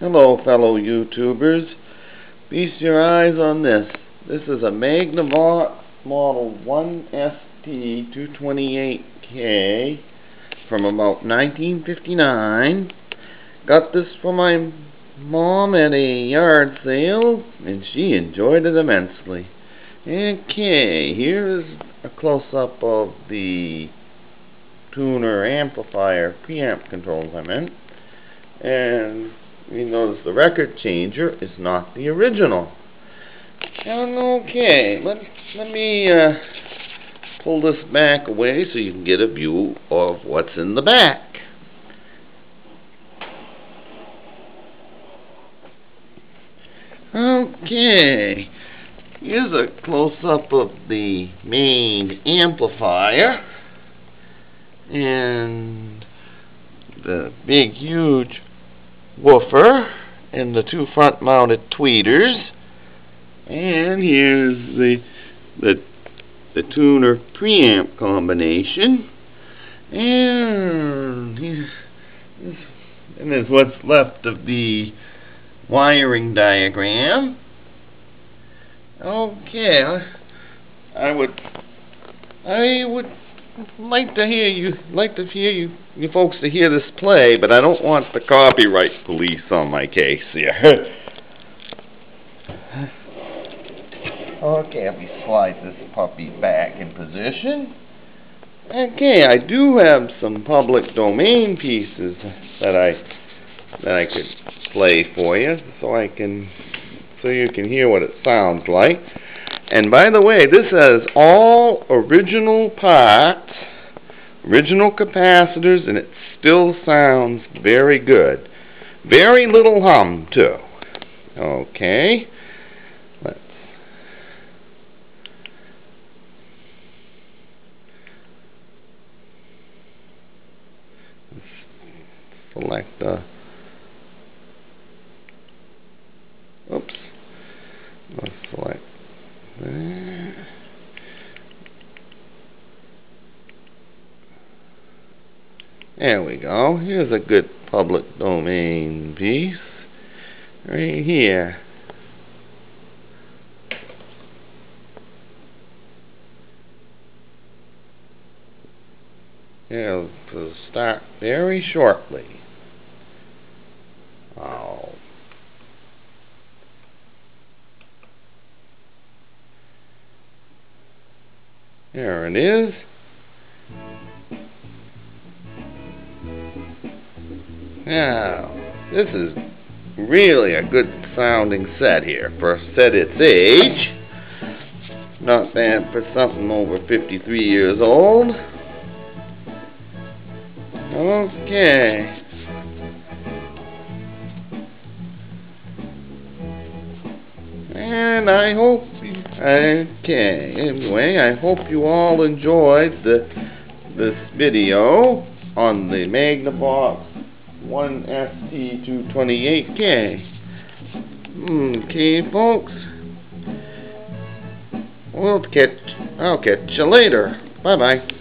Hello fellow YouTubers. Feast your eyes on this. This is a Magnavox Model 1ST228K from about 1959. Got this for my mom at a yard sale and she enjoyed it immensely. Okay, here's a close-up of the tuner amplifier preamp controls I meant. And you notice the record changer is not the original. And okay, let, let me uh, pull this back away so you can get a view of what's in the back. Okay, here's a close-up of the main amplifier and the big huge woofer and the two front mounted tweeters. And here's the the the tuner preamp combination. And and there's what's left of the wiring diagram. Okay I would I would like to hear you like to hear you you folks to hear this play, but I don't want the copyright police on my case here. okay, let me slide this puppy back in position. Okay, I do have some public domain pieces that I that I could play for you, so I can so you can hear what it sounds like. And by the way, this has all original parts, original capacitors, and it still sounds very good. Very little hum, too. Okay. Let's select the oops let's select there we go. Here's a good public domain piece. Right here. It'll start very shortly. Oh. There it is. Now, this is really a good sounding set here for a set its age. Not bad for something over 53 years old. Okay. And I hope Okay, anyway, I hope you all enjoyed the, this video on the Magnavox 1ST228K. Okay, folks. We'll catch, I'll catch you later. Bye-bye.